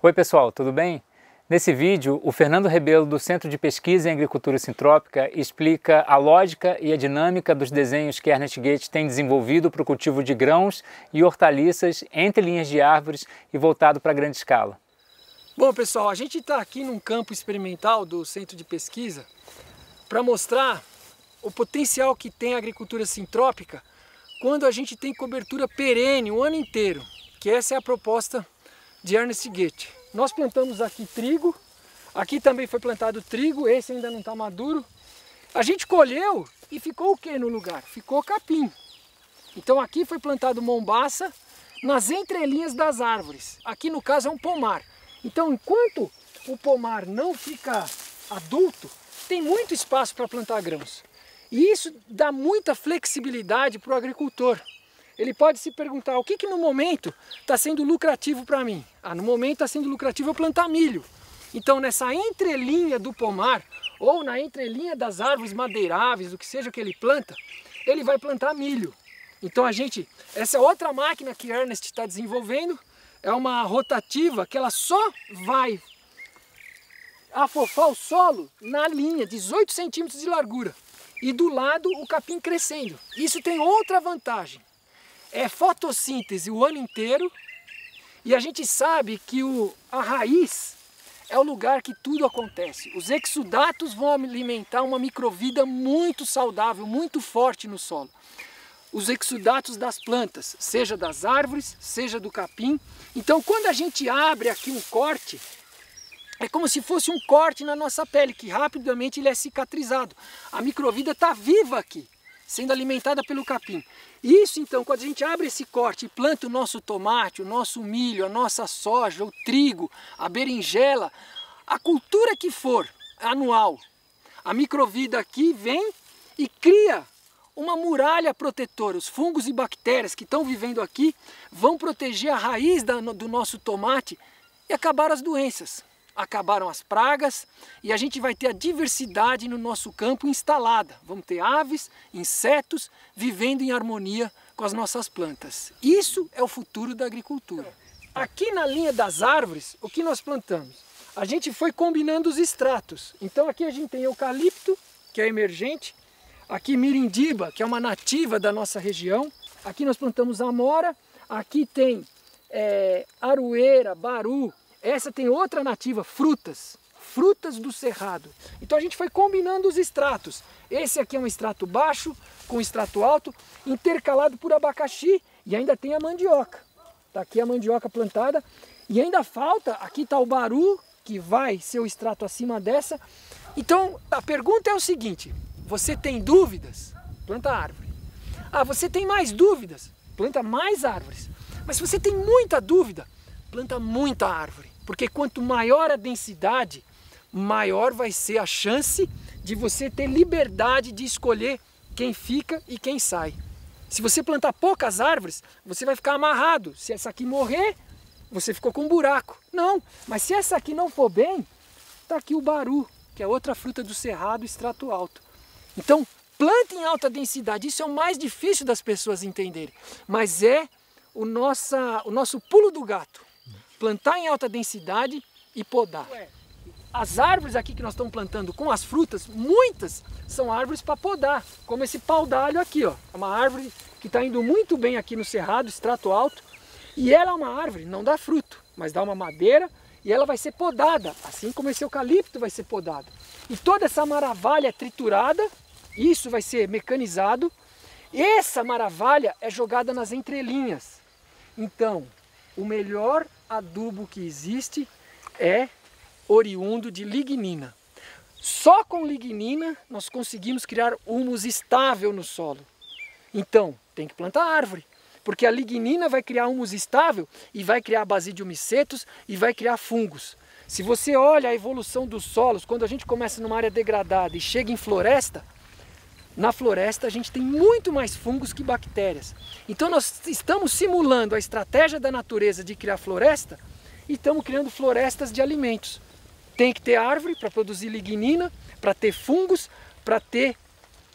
Oi pessoal, tudo bem? Nesse vídeo, o Fernando Rebelo do Centro de Pesquisa em Agricultura Sintrópica explica a lógica e a dinâmica dos desenhos que Ernest Gates tem desenvolvido para o cultivo de grãos e hortaliças entre linhas de árvores e voltado para grande escala. Bom pessoal, a gente está aqui num campo experimental do Centro de Pesquisa para mostrar o potencial que tem a agricultura sintrópica quando a gente tem cobertura perene o ano inteiro, que essa é a proposta de Ernest Goethe. Nós plantamos aqui trigo, aqui também foi plantado trigo, esse ainda não está maduro. A gente colheu e ficou o que no lugar? Ficou capim. Então aqui foi plantado mombaça nas entrelinhas das árvores. Aqui no caso é um pomar. Então enquanto o pomar não fica adulto, tem muito espaço para plantar grãos. E isso dá muita flexibilidade para o agricultor ele pode se perguntar o que, que no momento está sendo lucrativo para mim. Ah, no momento está sendo lucrativo eu plantar milho. Então nessa entrelinha do pomar ou na entrelinha das árvores madeiráveis, o que seja que ele planta, ele vai plantar milho. Então a gente, essa é outra máquina que Ernest está desenvolvendo, é uma rotativa que ela só vai afofar o solo na linha, 18 centímetros de largura. E do lado o capim crescendo. Isso tem outra vantagem é fotossíntese o ano inteiro e a gente sabe que o, a raiz é o lugar que tudo acontece. Os exudatos vão alimentar uma microvida muito saudável, muito forte no solo. Os exudatos das plantas, seja das árvores, seja do capim. Então quando a gente abre aqui um corte, é como se fosse um corte na nossa pele, que rapidamente ele é cicatrizado. A microvida está viva aqui sendo alimentada pelo capim. Isso então, quando a gente abre esse corte e planta o nosso tomate, o nosso milho, a nossa soja, o trigo, a berinjela, a cultura que for anual, a microvida aqui vem e cria uma muralha protetora. Os fungos e bactérias que estão vivendo aqui vão proteger a raiz do nosso tomate e acabar as doenças acabaram as pragas e a gente vai ter a diversidade no nosso campo instalada. Vamos ter aves, insetos vivendo em harmonia com as nossas plantas. Isso é o futuro da agricultura. Aqui na linha das árvores, o que nós plantamos? A gente foi combinando os estratos. Então aqui a gente tem eucalipto, que é emergente, aqui mirindiba, que é uma nativa da nossa região, aqui nós plantamos amora, aqui tem é, aroeira, baru, essa tem outra nativa, frutas. Frutas do cerrado. Então a gente foi combinando os extratos. Esse aqui é um extrato baixo com extrato alto, intercalado por abacaxi e ainda tem a mandioca. Está aqui a mandioca plantada e ainda falta, aqui está o baru, que vai ser o extrato acima dessa. Então a pergunta é o seguinte, você tem dúvidas? Planta árvore. Ah, você tem mais dúvidas? Planta mais árvores. Mas se você tem muita dúvida, planta muita árvore, porque quanto maior a densidade, maior vai ser a chance de você ter liberdade de escolher quem fica e quem sai. Se você plantar poucas árvores, você vai ficar amarrado. Se essa aqui morrer, você ficou com um buraco. Não, mas se essa aqui não for bem, está aqui o baru, que é outra fruta do cerrado extrato alto. Então, planta em alta densidade. Isso é o mais difícil das pessoas entenderem. Mas é o, nossa, o nosso pulo do gato plantar em alta densidade e podar. As árvores aqui que nós estamos plantando com as frutas, muitas são árvores para podar, como esse pau d'alho aqui, ó. É uma árvore que está indo muito bem aqui no cerrado, extrato alto, e ela é uma árvore, não dá fruto, mas dá uma madeira e ela vai ser podada, assim como esse eucalipto vai ser podado. E toda essa maravilha é triturada, isso vai ser mecanizado, essa maravilha é jogada nas entrelinhas. Então, o melhor adubo que existe é oriundo de lignina. Só com lignina nós conseguimos criar humus estável no solo. Então, tem que plantar árvore, porque a lignina vai criar humus estável e vai criar basidiumicetos e vai criar fungos. Se você olha a evolução dos solos, quando a gente começa numa área degradada e chega em floresta, na floresta a gente tem muito mais fungos que bactérias. Então nós estamos simulando a estratégia da natureza de criar floresta e estamos criando florestas de alimentos. Tem que ter árvore para produzir lignina, para ter fungos, para ter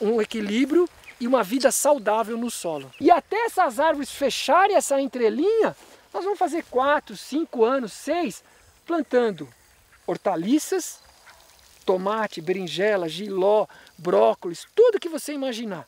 um equilíbrio e uma vida saudável no solo. E até essas árvores fecharem essa entrelinha, nós vamos fazer 4, 5 anos, 6, plantando hortaliças, tomate, berinjela, giló, brócolis, tudo que você imaginar.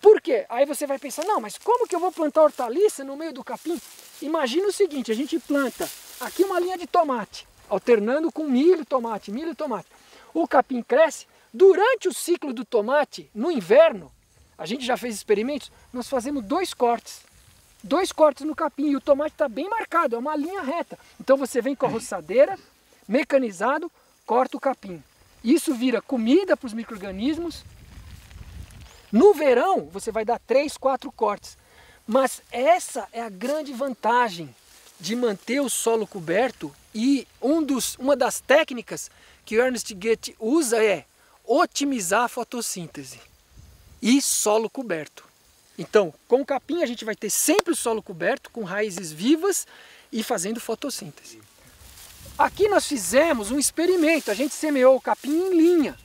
Por quê? Aí você vai pensar, não, mas como que eu vou plantar hortaliça no meio do capim? Imagina o seguinte, a gente planta aqui uma linha de tomate, alternando com milho, tomate, milho, tomate. O capim cresce, durante o ciclo do tomate, no inverno, a gente já fez experimentos, nós fazemos dois cortes. Dois cortes no capim e o tomate está bem marcado, é uma linha reta. Então você vem com a roçadeira, mecanizado, corta o capim. Isso vira comida para os micro-organismos. No verão, você vai dar três, quatro cortes. Mas essa é a grande vantagem de manter o solo coberto e um dos, uma das técnicas que Ernest Goethe usa é otimizar a fotossíntese e solo coberto. Então, com capim a gente vai ter sempre o solo coberto, com raízes vivas e fazendo fotossíntese. Aqui nós fizemos um experimento, a gente semeou o capim em linha.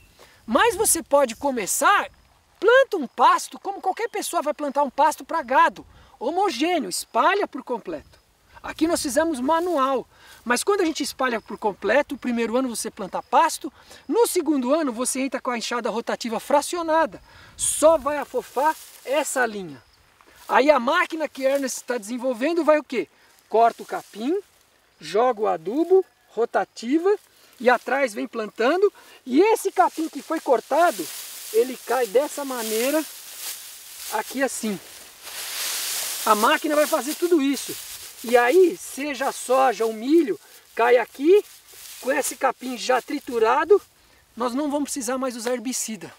Mas você pode começar, planta um pasto, como qualquer pessoa vai plantar um pasto para gado, homogêneo, espalha por completo. Aqui nós fizemos manual, mas quando a gente espalha por completo, o primeiro ano você planta pasto, no segundo ano você entra com a enxada rotativa fracionada, só vai afofar essa linha. Aí a máquina que Ernest está desenvolvendo vai o quê? Corta o capim, joga o adubo, rotativa e atrás vem plantando. E esse capim que foi cortado ele cai dessa maneira aqui assim. A máquina vai fazer tudo isso. E aí seja a soja ou milho cai aqui. Com esse capim já triturado nós não vamos precisar mais usar herbicida.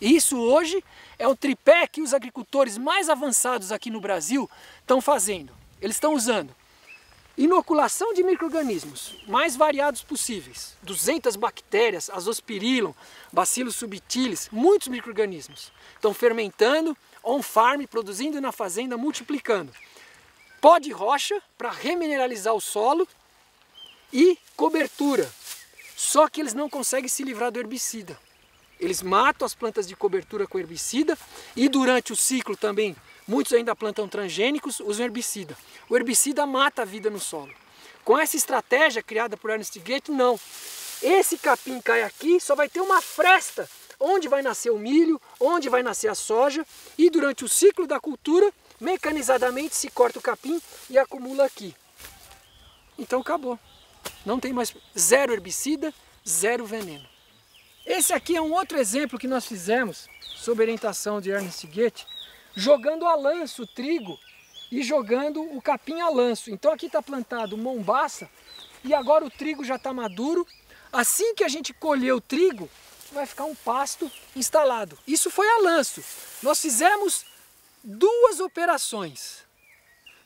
Isso hoje é o tripé que os agricultores mais avançados aqui no Brasil estão fazendo. Eles estão usando Inoculação de micro-organismos mais variados possíveis. 200 bactérias, azospirillum, bacilos subtilis, muitos micro-organismos. Estão fermentando, on-farm, produzindo na fazenda, multiplicando. Pó de rocha para remineralizar o solo e cobertura. Só que eles não conseguem se livrar do herbicida. Eles matam as plantas de cobertura com herbicida e durante o ciclo também Muitos ainda plantam transgênicos, usam herbicida. O herbicida mata a vida no solo. Com essa estratégia criada por Ernest Goethe, não. Esse capim cai aqui, só vai ter uma fresta onde vai nascer o milho, onde vai nascer a soja e durante o ciclo da cultura, mecanizadamente se corta o capim e acumula aqui. Então acabou. Não tem mais zero herbicida, zero veneno. Esse aqui é um outro exemplo que nós fizemos sob orientação de Ernest Goethe, jogando a lanço o trigo e jogando o capim a lanço. Então aqui está plantado mombaça e agora o trigo já está maduro. Assim que a gente colher o trigo, vai ficar um pasto instalado. Isso foi a lanço. Nós fizemos duas operações.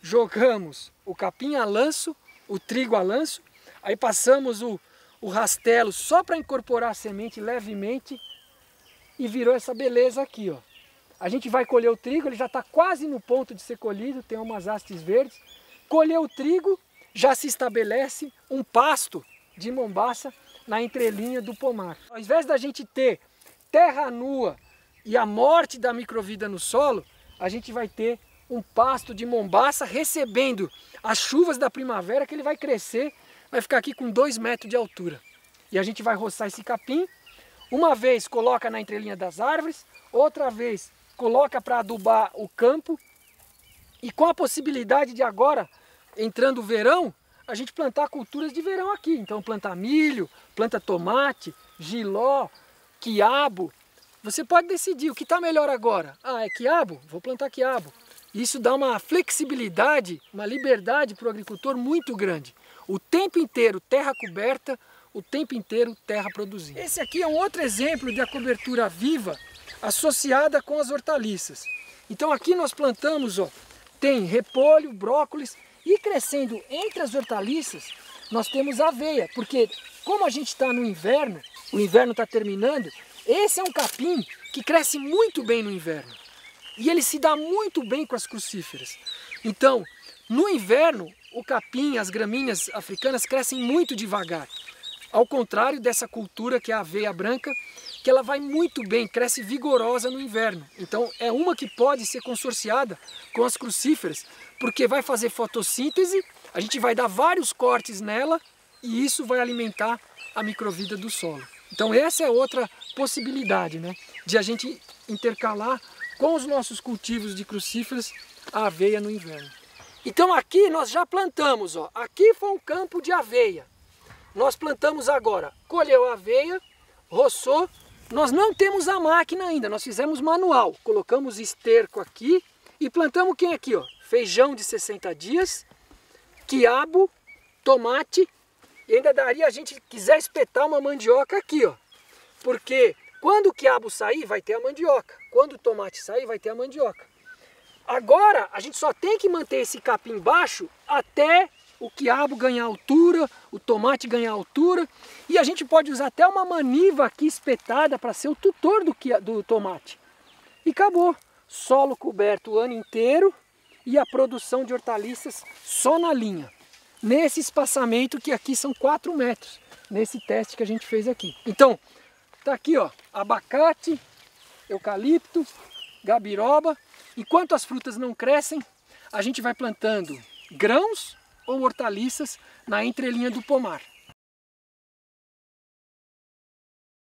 Jogamos o capim a lanço, o trigo a lanço, aí passamos o, o rastelo só para incorporar a semente levemente e virou essa beleza aqui, ó. A gente vai colher o trigo, ele já está quase no ponto de ser colhido, tem umas hastes verdes. Colher o trigo, já se estabelece um pasto de mombaça na entrelinha do pomar. Ao invés da gente ter terra nua e a morte da microvida no solo, a gente vai ter um pasto de mombaça recebendo as chuvas da primavera que ele vai crescer, vai ficar aqui com dois metros de altura. E a gente vai roçar esse capim, uma vez coloca na entrelinha das árvores, outra vez coloca para adubar o campo e com a possibilidade de agora, entrando o verão, a gente plantar culturas de verão aqui. Então plantar milho, planta tomate, giló, quiabo. Você pode decidir o que está melhor agora. Ah, é quiabo? Vou plantar quiabo. Isso dá uma flexibilidade, uma liberdade para o agricultor muito grande. O tempo inteiro terra coberta, o tempo inteiro terra produzindo. Esse aqui é um outro exemplo de a cobertura viva associada com as hortaliças. Então aqui nós plantamos, ó, tem repolho, brócolis e crescendo entre as hortaliças nós temos aveia, porque como a gente está no inverno, o inverno está terminando, esse é um capim que cresce muito bem no inverno. E ele se dá muito bem com as crucíferas. Então, no inverno, o capim, as gramíneas africanas crescem muito devagar. Ao contrário dessa cultura que é a aveia branca, que ela vai muito bem, cresce vigorosa no inverno. Então é uma que pode ser consorciada com as crucíferas, porque vai fazer fotossíntese, a gente vai dar vários cortes nela e isso vai alimentar a microvida do solo. Então essa é outra possibilidade, né? De a gente intercalar com os nossos cultivos de crucíferas a aveia no inverno. Então aqui nós já plantamos, ó. Aqui foi um campo de aveia. Nós plantamos agora, colheu a aveia, roçou. Nós não temos a máquina ainda, nós fizemos manual. Colocamos esterco aqui e plantamos quem aqui, ó? Feijão de 60 dias, quiabo, tomate e ainda daria a gente quiser espetar uma mandioca aqui, ó. Porque quando o quiabo sair, vai ter a mandioca. Quando o tomate sair, vai ter a mandioca. Agora, a gente só tem que manter esse capim baixo até o quiabo ganhar altura, o tomate ganhar altura. E a gente pode usar até uma maniva aqui espetada para ser o tutor do, do tomate. E acabou. Solo coberto o ano inteiro e a produção de hortaliças só na linha nesse espaçamento que aqui são 4 metros, nesse teste que a gente fez aqui. Então, tá aqui ó, abacate, eucalipto, gabiroba. Enquanto as frutas não crescem, a gente vai plantando grãos ou hortaliças na entrelinha do pomar.